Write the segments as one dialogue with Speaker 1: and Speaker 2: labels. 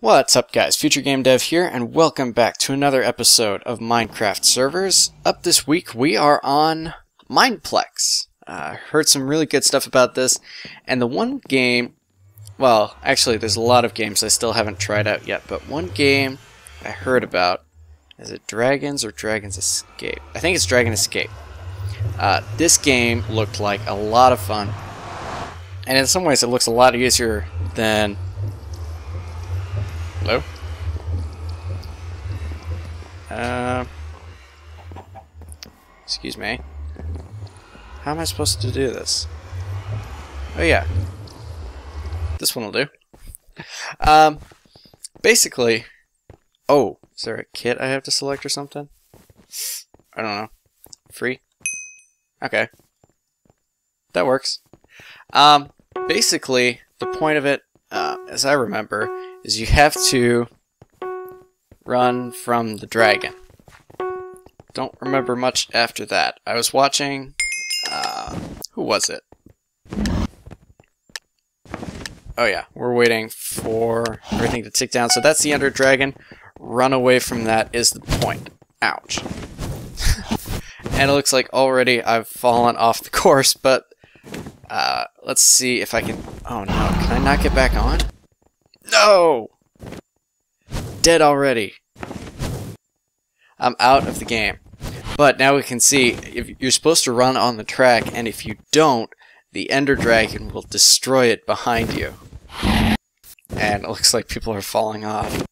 Speaker 1: What's up guys, Future Game Dev here, and welcome back to another episode of Minecraft Servers. Up this week, we are on Mineplex. Uh, heard some really good stuff about this, and the one game, well, actually there's a lot of games I still haven't tried out yet, but one game I heard about, is it Dragons or Dragons Escape? I think it's Dragon Escape. Uh, this game looked like a lot of fun, and in some ways it looks a lot easier than Hello? Uh, excuse me. How am I supposed to do this? Oh yeah. This one will do. Um, basically... Oh, is there a kit I have to select or something? I don't know. Free? Okay. That works. Um, basically, the point of it, as I remember, is you have to run from the dragon. Don't remember much after that. I was watching, uh, who was it? Oh yeah, we're waiting for everything to tick down. So that's the Ender Dragon. Run away from that is the point. Ouch. and it looks like already I've fallen off the course, but uh, let's see if I can... Oh no, can I not get back on? No! Dead already. I'm out of the game. But now we can see, if you're supposed to run on the track, and if you don't, the Ender Dragon will destroy it behind you. And it looks like people are falling off.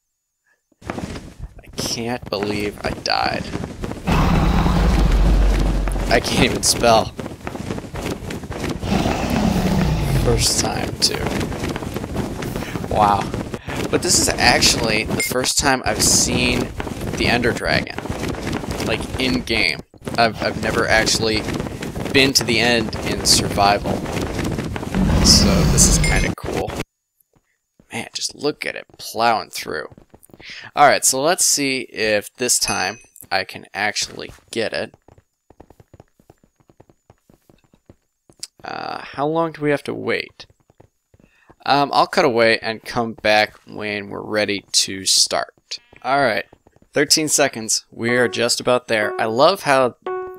Speaker 1: I can't believe I died. I can't even spell. First time, too. Wow. But this is actually the first time I've seen the Ender Dragon. Like, in-game. I've, I've never actually been to the end in survival. So this is kind of cool. Man, just look at it plowing through. Alright, so let's see if this time I can actually get it. Uh, how long do we have to wait? Um, I'll cut away and come back when we're ready to start. Alright, 13 seconds. We are just about there. I love how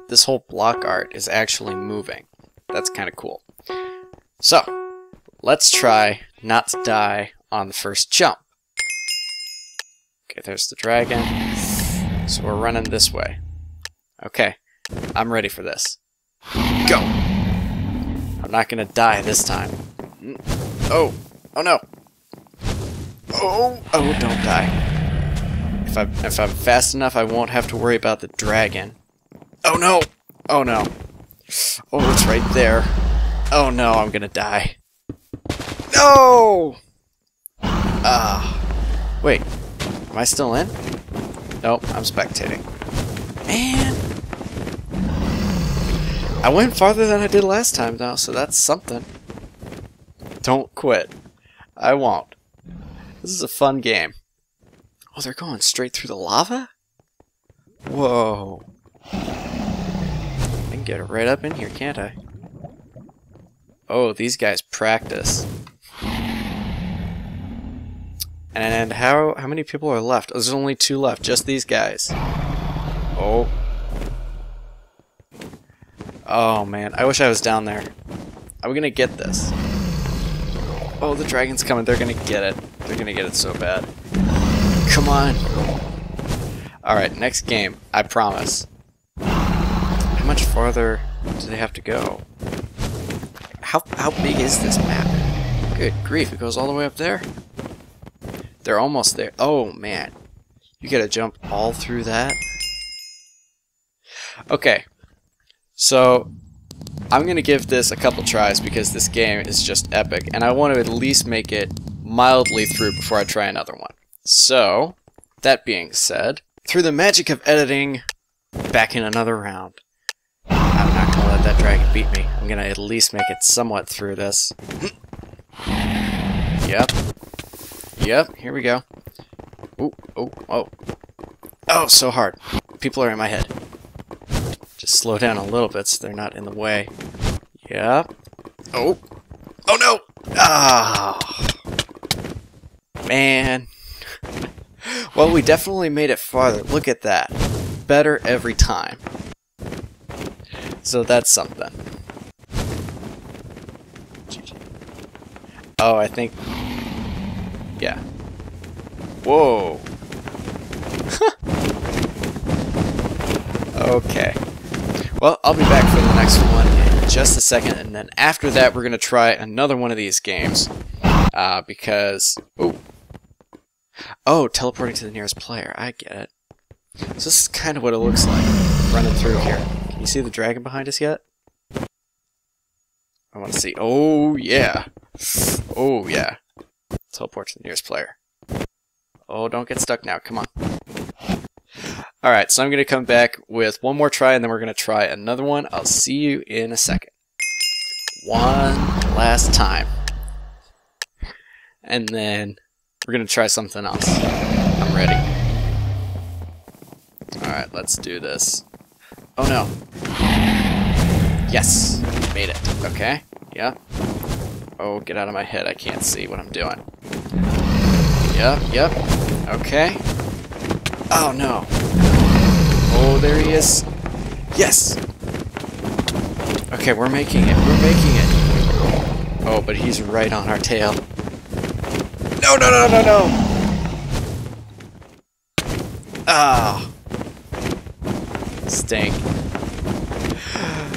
Speaker 1: this whole block art is actually moving. That's kind of cool. So, let's try not to die on the first jump. Okay, there's the dragon. So we're running this way. Okay, I'm ready for this. Go! I'm not gonna die this time. Oh! Oh no! Oh! Oh, don't die. If, I, if I'm fast enough, I won't have to worry about the dragon. Oh no! Oh no. Oh, it's right there. Oh no, I'm gonna die. No! Ah. Wait. Am I still in? Nope, I'm spectating. Man! I went farther than I did last time though, so that's something. Don't quit. I won't. This is a fun game. Oh, they're going straight through the lava? Whoa. I can get right up in here, can't I? Oh, these guys practice. And how how many people are left? Oh, there's only two left, just these guys. Oh. Oh man, I wish I was down there. We gonna get this? Oh, the dragon's coming. They're gonna get it. They're gonna get it so bad. Come on. Alright, next game. I promise. How much farther do they have to go? How, how big is this map? Good grief, it goes all the way up there? They're almost there. Oh, man. You gotta jump all through that? Okay. So, I'm going to give this a couple tries because this game is just epic, and I want to at least make it mildly through before I try another one. So, that being said, through the magic of editing, back in another round. I'm not going to let that dragon beat me. I'm going to at least make it somewhat through this. yep. Yep, here we go. Oh, oh, oh. Oh, so hard. People are in my head. Just slow down a little bit so they're not in the way. Yep. Oh. Oh no! Ah! Man. well, we definitely made it farther. Look at that. Better every time. So that's something. Oh, I think... Yeah. Whoa. okay. Well, I'll be back for the next one in just a second, and then after that we're going to try another one of these games. Uh, because... Oh. Oh, teleporting to the nearest player. I get it. So this is kind of what it looks like, running through here. Can you see the dragon behind us yet? I want to see. Oh, yeah. Oh, yeah. Teleport to the nearest player. Oh, don't get stuck now. Come on. Alright, so I'm going to come back with one more try, and then we're going to try another one. I'll see you in a second. One last time. And then we're going to try something else. I'm ready. Alright, let's do this. Oh no. Yes! Made it. Okay. Yeah. Oh, get out of my head. I can't see what I'm doing. Yep, yep. Okay. Oh no. Oh, there he is. Yes! Okay, we're making it. We're making it. Oh, but he's right on our tail. No, no, no, no, no! Ah. Stink.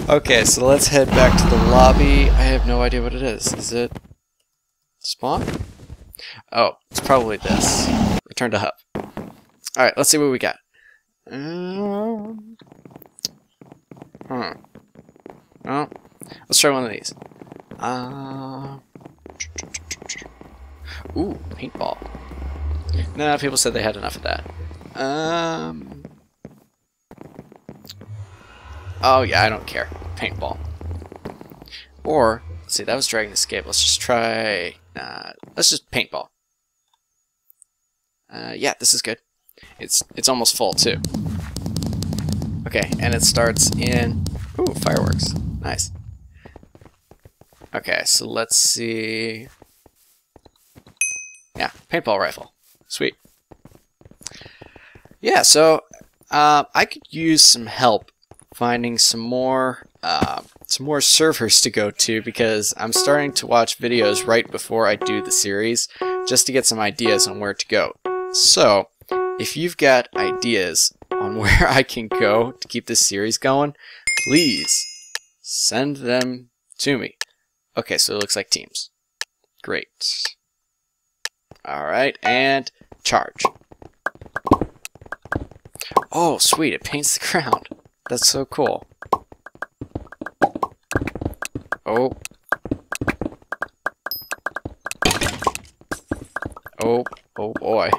Speaker 1: Okay, so let's head back to the lobby. I have no idea what it is. Is it spawn? Oh, it's probably this. Return to hub. Alright, let's see what we got. Um, hmm. Well, let's try one of these. Uh, ooh, paintball. No, people said they had enough of that. Um. Oh yeah, I don't care. Paintball. Or let's see, that was Dragon Escape. Let's just try. Uh, let's just paintball. Uh, yeah, this is good. It's it's almost full too. Okay, and it starts in ooh fireworks. Nice. Okay, so let's see. Yeah, paintball rifle. Sweet. Yeah, so uh, I could use some help finding some more uh, some more servers to go to because I'm starting to watch videos right before I do the series just to get some ideas on where to go. So, if you've got ideas on where I can go to keep this series going, please send them to me. Okay, so it looks like teams. Great. Alright, and charge. Oh, sweet, it paints the ground. That's so cool. Oh. Oh, oh boy.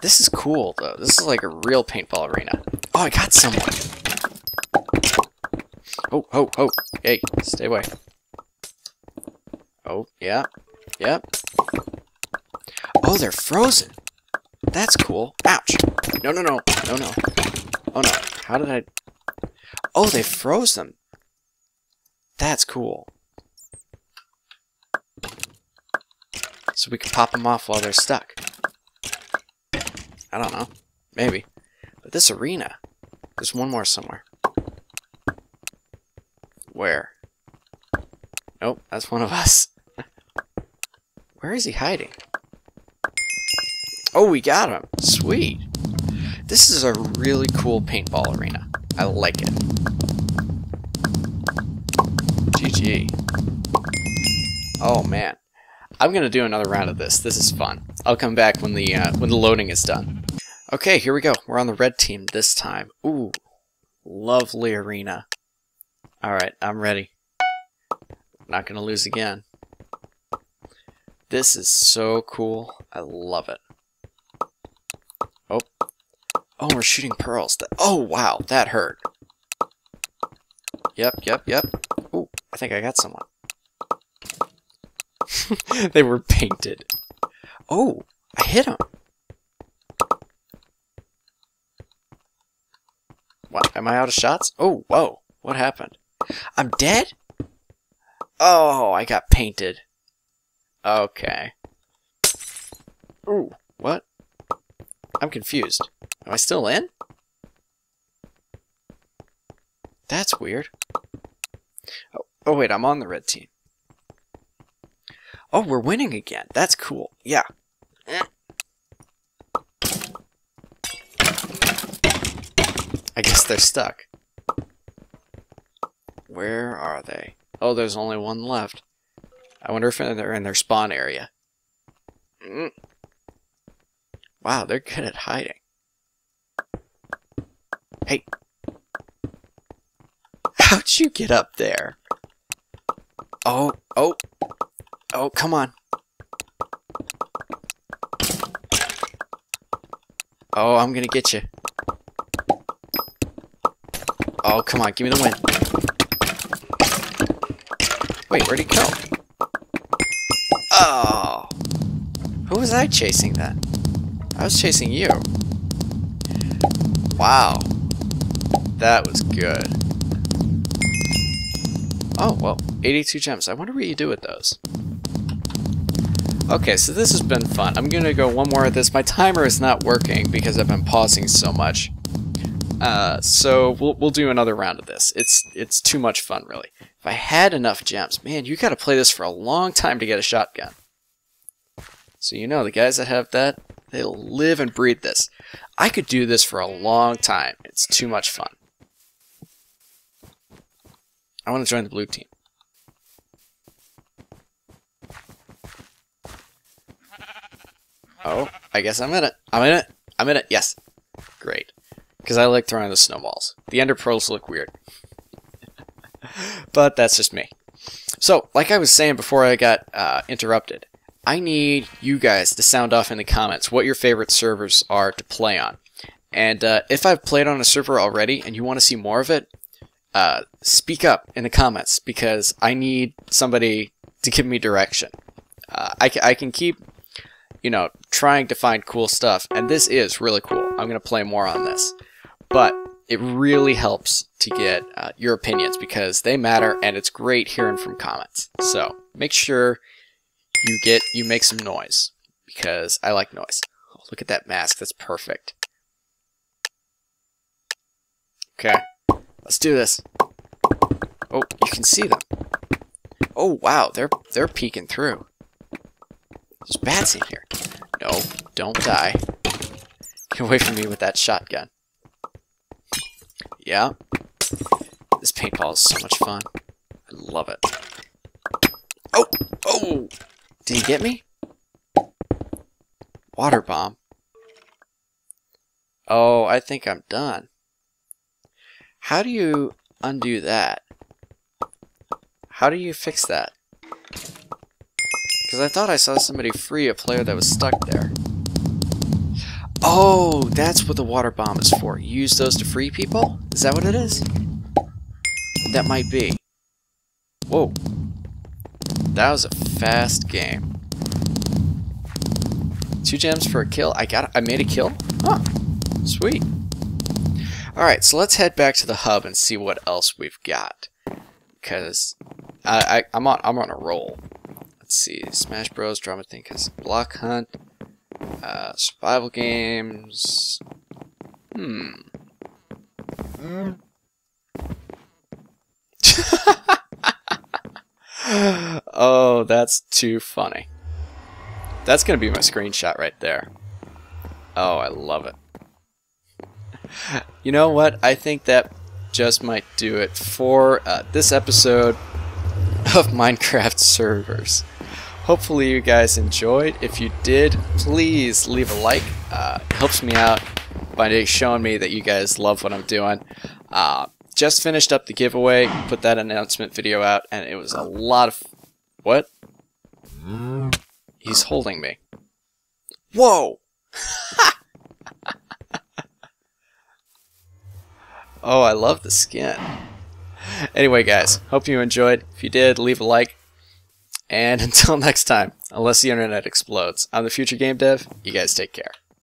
Speaker 1: This is cool, though. This is like a real paintball arena. Oh, I got someone. Oh, oh, oh. Hey, stay away. Oh, yeah. Yep. Oh, they're frozen. That's cool. Ouch. No, no, no. No, no. Oh, no. How did I... Oh, they froze them. That's cool. So we can pop them off while they're stuck. I don't know. Maybe. But this arena, there's one more somewhere. Where? Nope, that's one of us. Where is he hiding? Oh, we got him. Sweet. This is a really cool paintball arena. I like it. GG. Oh, man. I'm gonna do another round of this. This is fun. I'll come back when the uh, when the loading is done. Okay, here we go. We're on the red team this time. Ooh, lovely arena. All right, I'm ready. Not gonna lose again. This is so cool. I love it. Oh, oh, we're shooting pearls. Oh wow, that hurt. Yep, yep, yep. Ooh, I think I got someone. they were painted. Oh, I hit him. What? Am I out of shots? Oh, whoa. What happened? I'm dead? Oh, I got painted. Okay. Ooh, what? I'm confused. Am I still in? That's weird. Oh, oh wait, I'm on the red team. Oh, we're winning again. That's cool. Yeah. I guess they're stuck. Where are they? Oh, there's only one left. I wonder if they're in their spawn area. Mm. Wow, they're good at hiding. Hey. How'd you get up there? Oh, oh. Oh, come on. Oh, I'm gonna get you. Oh, come on, give me the win. Wait, where'd he go? Oh. Who was I chasing then? I was chasing you. Wow. That was good. Oh, well, 82 gems. I wonder what you do with those. Okay, so this has been fun. I'm to go one more of this. My timer is not working because I've been pausing so much. Uh, so we'll, we'll do another round of this. It's it's too much fun, really. If I had enough gems, man, you got to play this for a long time to get a shotgun. So you know, the guys that have that, they'll live and breathe this. I could do this for a long time. It's too much fun. I want to join the blue team. Oh, I guess I'm in it. I'm in it. I'm in it. Yes. Great. Because I like throwing the snowballs. The ender pearls look weird. but that's just me. So, like I was saying before I got uh, interrupted, I need you guys to sound off in the comments what your favorite servers are to play on. And uh, if I've played on a server already and you want to see more of it, uh, speak up in the comments because I need somebody to give me direction. Uh, I, I can keep you know, trying to find cool stuff. And this is really cool. I'm going to play more on this. But it really helps to get uh, your opinions because they matter and it's great hearing from comments. So make sure you get, you make some noise because I like noise. Oh, look at that mask. That's perfect. Okay. Let's do this. Oh, you can see them. Oh, wow. They're, they're peeking through. There's bats in here. No, don't die. Get away from me with that shotgun. Yeah. This paintball is so much fun. I love it. Oh! Oh! Did he get me? Water bomb. Oh, I think I'm done. How do you undo that? How do you fix that? Because I thought I saw somebody free a player that was stuck there. Oh, that's what the water bomb is for. use those to free people? Is that what it is? That might be. Whoa. That was a fast game. Two gems for a kill. I got. I made a kill. Huh. Sweet. All right, so let's head back to the hub and see what else we've got. Because I, I, I'm on. I'm on a roll. Let's see, Smash Bros, Drama Thinkers, Block Hunt, uh, survival games. Hmm. oh, that's too funny. That's gonna be my screenshot right there. Oh, I love it. you know what? I think that just might do it for uh, this episode of Minecraft servers. Hopefully you guys enjoyed. If you did, please leave a like. Uh, it helps me out by showing me that you guys love what I'm doing. Uh, just finished up the giveaway, put that announcement video out, and it was a lot of... What? He's holding me. Whoa! oh, I love the skin. Anyway, guys, hope you enjoyed. If you did, leave a like. And until next time, unless the internet explodes, I'm the Future Game Dev. You guys take care.